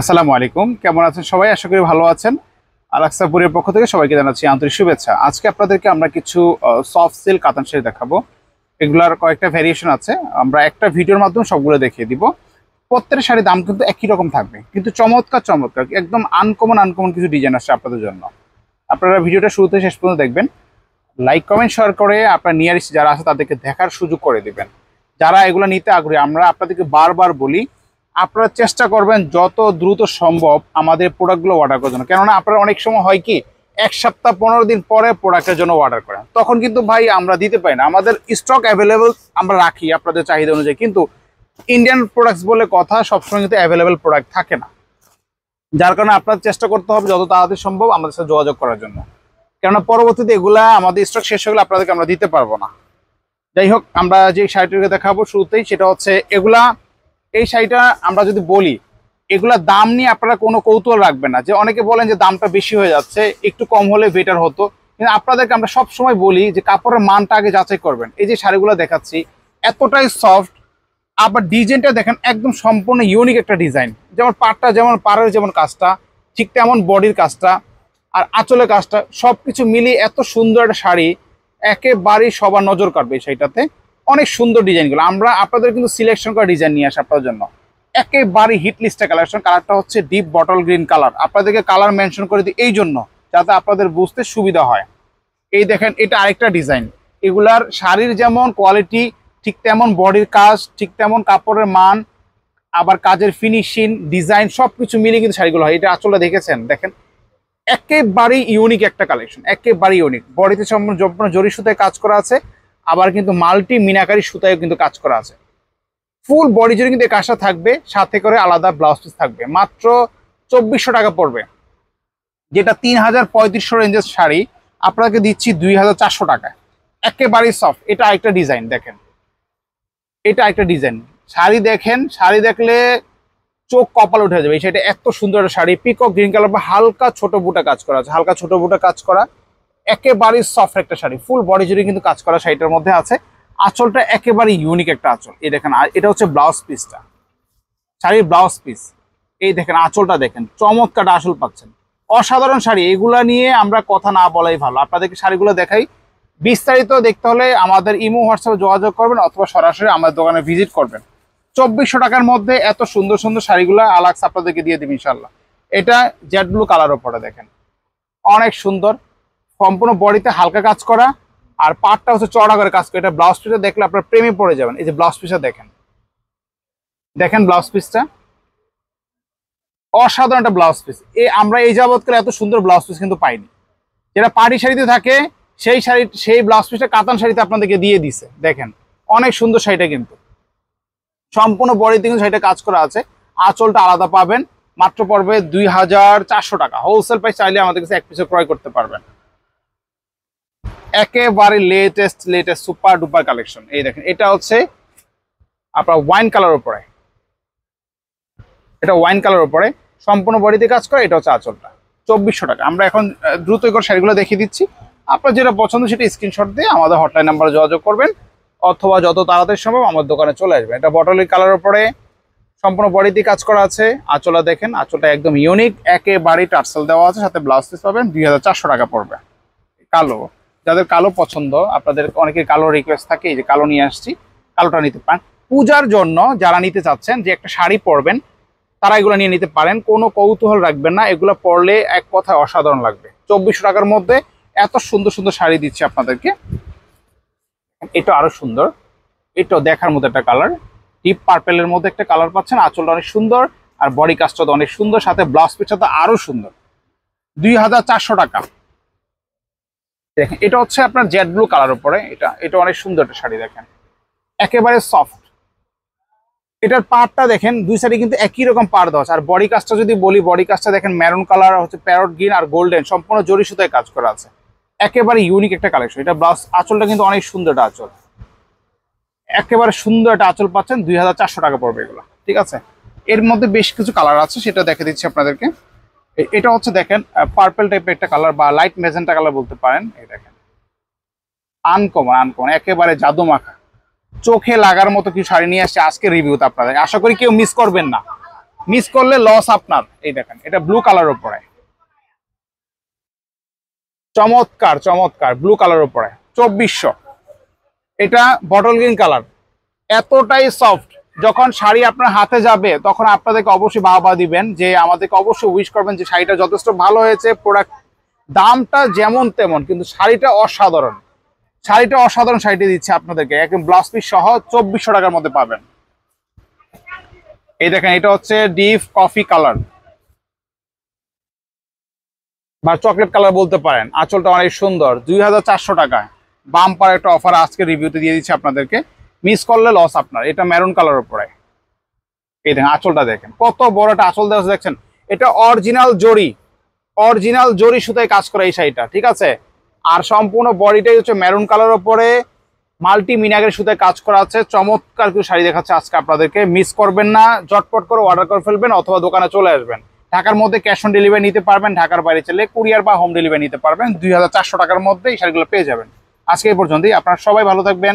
আসসালামু আলাইকুম। কেমন আছেন সবাই? আশা করি ভালো আছেন। আলাক্সাপুরের পক্ষ থেকে সবাইকে জানাচ্ছি আন্তরিক শুভেচ্ছা। আজকে আপনাদেরকে আমরা কিছু সফট সিল্ক কাতান শাড়ি দেখাবো। এগুলার কয়েকটা ভ্যারিয়েশন আছে। আমরা একটা ভিডিওর মাধ্যমে সবগুলো দেখিয়ে দিব। প্রত্যেকটা শাড়ির দাম কিন্তু একই রকম থাকবে। কিন্তু চমৎকার চমৎকার, একদম আনকমন আনকমন কিছু ডিজাইন আসছে আপনাদের জন্য। আপনারা ভিডিওটা শুরুতে শেষ পর্যন্ত দেখবেন। লাইক কমেন্ট শেয়ার করে আপনার নিয়ারেস্ট যারা আছে তাদেরকে দেখার সুযোগ করে দিবেন। যারা এগুলো নিতে আগ্রহী, আমরা আপনাদেরকে বারবার বলি আপনারা চেষ্টা করবেন যত দ্রুত সম্ভব আমাদের প্রোডাক্টগুলো অর্ডার করার জন্য। কেননা আপনারা অনেক সময় হয় কি, এক সপ্তাহ, পনেরো দিন পরে প্রোডাক্টের জন্য অর্ডার করেন। তখন কিন্তু ভাই আমরা দিতে পারি না। আমাদের স্টক অ্যাভেলেবেল আমরা রাখি আপনাদের চাহিদা অনুযায়ী। কিন্তু ইন্ডিয়ান প্রোডাক্টস বলে কথা সবসময় কিন্তু অ্যাভেলেবেল প্রোডাক্ট থাকে না। যার কারণে আপনার চেষ্টা করতে হবে যত তাড়াতাড়ি সম্ভব আমাদের সাথে যোগাযোগ করার জন্য। কেননা পরবর্তীতে এগুলা আমাদের স্টক শেষ হয়ে গেলে আপনাদেরকে আমরা দিতে পারব না। যাই হোক, আমরা যে শাড়িটিকে দেখাবো শুরুতেই সেটা হচ্ছে এগুলা এই শাড়িটা আমরা যদি বলি এগুলা দাম নিয়ে আপনারা কোনো কৌতূহল রাখবেন না। যে অনেকে বলেন যে দামটা বেশি হয়ে যাচ্ছে, একটু কম হলে বেটার হতো। কিন্তু আপনাদেরকে আমরা সব সময় বলি যে কাপড়ের মানটা আগে যাচাই করবেন। এই যে শাড়িগুলো দেখাচ্ছি, এতটাই সফট আবার ডিজাইনটা দেখেন একদম সম্পূর্ণ ইউনিক একটা ডিজাইন যেমন পাটটা যেমন, পাড়ের যেমন কাজটা, ঠিক তেমন বডির কাজটা আর আঁচলের কাজটা সব কিছু মিলিয়ে এত সুন্দর একটা শাড়ি, একেবারেই সবার নজর কাটবে এই শাড়িটাতে। অনেক সুন্দর ডিজাইনগুলো। আমরা আপনাদের কিন্তু সিলেকশন করা ডিজাইন নিয়ে আসি আপনাদের জন্য। একেবারে হিট লিস্টে কালেকশন কালারটা হচ্ছে ডিপ বটল গ্রিন কালার আপনাদেরকে কালার মেনশন করে দিই এই জন্য, যাতে আপনাদের বুঝতে সুবিধা হয়। এই দেখেন, এটা আরেকটা ডিজাইন এগুলার শাড়ির যেমন কোয়ালিটি ঠিক তেমন বডির কাজ, ঠিক তেমন কাপড়ের মান, আবার কাজের ফিনিশিং ডিজাইন সব কিছু মিলিয়ে কিন্তু শাড়িগুলো হয়। এটা আসলে দেখেছেন? দেখেন, একেবারেই ইউনিক একটা কালেকশন একেবারেই ইউনিক বডিতে সম্পূর্ণ জরি সুতায় কাজ করা আছে। আবার কিন্তু মাল্টি মিনাকারি সুতায়ও কিন্তু কাজ করা আছে। ফুল বডি জুড়ে কিন্তু এই কাজটা থাকবে, সাথে করে আলাদা ব্লাউজ পিস থাকবে। মাত্র চব্বিশশো টাকা পড়বে। যেটা তিন হাজার পঁয়ত্রিশশো রেঞ্জের শাড়ি, আপনাকে দিচ্ছি দুই হাজার চারশো টাকায়। একেবারেই সফট এটা একটা ডিজাইন দেখেন। এটা একটা ডিজাইন শাড়ি দেখেন, শাড়ি দেখলে চোখ কপাল উঠে যাবে। শাড়িটা এত সুন্দর শাড়ি। পিকক গ্রিন কালার বা হালকা ছোট বুটা কাজ করা আছে। হালকা ছোট বুটা কাজ করা। একেবারেই সফট একটা শাড়ি। ফুল বডি জুড়ে কিন্তু কাজ করা শাড়িটার মধ্যে আছে। আঁচলটা একেবারে ইউনিক একটা আঁচল। এই দেখেন, আর এটা হচ্ছে ব্লাউজ পিসটা শাড়ির ব্লাউজ পিস এই দেখেন, আঁচলটা দেখেন, চমৎকার আসল পাচ্ছেন। অসাধারণ শাড়ি, এগুলা নিয়ে আমরা কথা না বলাই ভালো। আপনাদেরকে শাড়িগুলো দেখাই। বিস্তারিত দেখতে হলে আমাদের ইমো, হোয়াটসঅ্যাপে যোগাযোগ করবেন অথবা সরাসরি আমাদের দোকানে ভিজিট করবেন। চব্বিশশো টাকার মধ্যে এত সুন্দর সুন্দর শাড়িগুলো আলাক্স আপনাদেরকে দিয়ে দিবি ইনশাল্লাহ এটা জেড ব্লু কালার ওপরে দেখেন। অনেক সুন্দর। সম্পূর্ণ বডিতে হালকা কাজ করা, আর পাটটা হচ্ছে চড়া করে কাজ করে। এটা ব্লাউজ পিসটা দেখলে আপনার প্রেমে পড়ে যাবেন। এই যে ব্লাউজ পিসটা দেখেন। দেখেন ব্লাউজ পিসটা অসাধারণ একটা ব্লাউজ পিস এই আমরা এই যাবৎ করে এত সুন্দর ব্লাউজ পিস কিন্তু পাইনি। যেটা পাড়ি শাড়িতে থাকে, সেই শাড়ি, সেই ব্লাউজ পিসটা কাতান শাড়িতে আপনাদেরকে দিয়ে দিছে। দেখেন, অনেক সুন্দর শাড়িটা কিন্তু। সম্পূর্ণ বডিতে কিন্তু শাড়িটা কাজ করা আছে। আঁচলটা আলাদা পাবেন। মাত্র পড়বে দুই হাজার চারশো টাকা। হোলসেল প্রাইস চাইলে আমাদের কাছে এক পিসে ক্রয় করতে পারবেন। একেবারে latest latest super duper collection এই দেখেন, এটা হচ্ছে আপনার ওয়াইন কালার উপরে। এটা ওয়াইন কালার উপরে। সম্পূর্ণ বডিতে কাজ করে, এটা হচ্ছে আঁচলটা। চব্বিশশো টাকা। আমরা এখন দ্রুত করে শাড়িগুলো দেখিয়ে দিচ্ছি। আপনার যেটা পছন্দ সেটা স্ক্রিনশট দিয়ে আমাদের হটলাইন নাম্বারে যোগাযোগ করবেন, অথবা যত তাড়াতাড়ি সম্ভব আমার দোকানে চলে আসবেন। এটা বটলের কালার উপরে। সম্পূর্ণ বডিতে কাজ করা আছে। আঁচলা দেখেন, আঁচলটা একদম ইউনিক একেবারে টার্সেল দেওয়া আছে। সাথে ব্লাউজ পিস পাবেন, দুই হাজার চারশো টাকা পড়বে। কালো। যাদের কালো পছন্দ, আপনাদের অনেকের কালো রিকোয়েস্ট থাকে, এই যে কালো নিয়ে আসছি, কালোটা নিতে পারেন। পূজার জন্য যারা নিতে চাচ্ছেন, যে একটা শাড়ি পরবেন, তারা এগুলো নিয়ে নিতে পারেন। কোনো কৌতূহল রাখবেন না, এগুলো পরলে এক কথায় অসাধারণ লাগবে। চব্বিশশো টাকার মধ্যে এত সুন্দর সুন্দর শাড়ি দিচ্ছে আপনাদেরকে। এটা আরও সুন্দর। এটাও দেখার মতো একটা কালার ডিপ পার্পেলের মধ্যে একটা কালার পাচ্ছেন, আঁচলটা অনেক সুন্দর, আর বডি কাজটা তো অনেক সুন্দর, সাথে ব্লাউজ পিসটা তো আরও সুন্দর। দুই হাজার চারশো টাকা। দেখেন, এটা হচ্ছে আপনার জেড ব্লু কালার উপরে। এটা এটা অনেক সুন্দর একটা শাড়ি দেখেন। একেবারে সফট এটার পাড়টা দেখেন, দুই সাইডে কিন্তু একই রকম পাড় দেওয়া আছে। আর বডি কাজটা যদি বলি বডি কাজটা দেখেন ম্যারুন কালার হচ্ছে প্যারট গ্রিন আর গোল্ডেন সম্পূর্ণ জরি সুতায় কাজ করা আছে। একেবারে ইউনিক একটা কালেকশন এটা ব্লাউজ আঁচলটা কিন্তু অনেক সুন্দর একটা আঁচল। একেবারে সুন্দর একটা আঁচল পাচ্ছেন, দুই হাজার চারশো টাকা পড়বে এগুলো। ঠিক আছে? এর মধ্যে বেশ কিছু কালার আছে, সেটা দেখে দিচ্ছি আপনাদেরকে। এটা হচ্ছে দেখেন পার্পল টাইপের একটা কালার বা লাইট মেজেন্টা কালার বলতে পারেন। এই দেখেন। আনকমন আনকমন একেবারে জাদু মাখা চোখে লাগার মতো কিছু শাড়ি নিয়ে আসছে আজকে রিভিউতে আপনাদের। আশা করি কেউ মিস করবেন না। মিস করলে লস আপনার। এই দেখেন, এটা ব্লু কালার উপরে। চমৎকার চমৎকার ব্লু কালার উপরে। চব্বিশশো। এটা বটল গ্রিন কালার এতটাই সফট যখন শাড়ি আপনার হাতে যাবে, তখন আপনাদেরকে অবশ্যই বাহবা দিবেন যে আমাদেরকে অবশ্যই উইশ করবেন যে শাড়িটা যথেষ্ট ভালো হয়েছে প্রোডাক্ট দামটা যেমন তেমন, কিন্তু শাড়িটা অসাধারণ। শাড়িটা অসাধারণ শাড়িটি দিচ্ছে আপনাদেরকে, একদম ব্লাউজ পিস সহ চব্বিশশো টাকার মধ্যে পাবেন। এই দেখেন, এটা হচ্ছে ডিপ কফি কালার। বা চকলেট কালার বলতে পারেন, আঁচলটা অনেক সুন্দর, দুই টাকায়। বাম্পার একটা অফার আজকে রিভিউতে দিয়ে দিচ্ছে আপনাদেরকে। মিস করলে লস আপনার। এটা মেরুন কালার উপরে। এই দেখেন, আঁচলটা দেখেন। কত বড় একটা আঁচল দেওয়া দেখছেন? এটা অরিজিনাল জড়ি অরিজিনাল জড়ি সুতায় কাজ করে এই শাড়িটা, ঠিক আছে? আর সম্পূর্ণ বডিটাই হচ্ছে মেরুন কালার উপরে। মাল্টি মিনাগের সুতায় কাজ করা আছে। চমৎকার কিছু শাড়ি দেখাচ্ছে আজকে আপনাদেরকে। মিস করবেন না জটপট করে অর্ডার করে ফেলবেন অথবা দোকানে চলে আসবেন। ঢাকার মধ্যে ক্যাশ অন ডেলিভারি নিতে পারবেন, ঢাকার বাইরে চলে কুরিয়ার বা হোম ডেলিভারি নিতে পারবেন। দুই হাজার চারশো টাকার মধ্যে এই শাড়িগুলো পেয়ে যাবেন। আজকে এই পর্যন্তই। আপনারা সবাই ভালো থাকবেন।